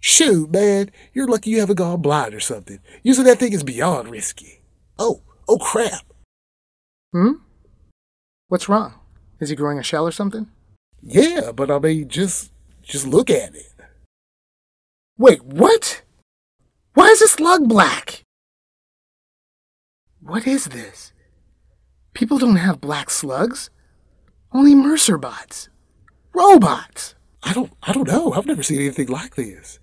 Shoot, man, you're lucky you haven't gone blind or something. Using that thing is beyond risky. Oh, oh crap. Hmm? What's wrong? Is he growing a shell or something? Yeah, but I mean, just, just look at it. Wait, what? Why is this slug black? What is this? People don't have black slugs. Only Mercer bots. Robots. I don't, I don't know. I've never seen anything like this.